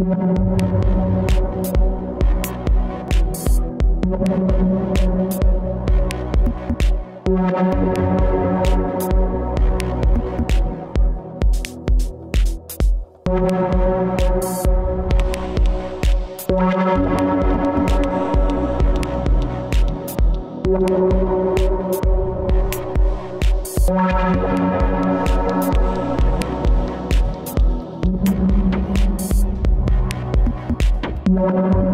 Wow. Thank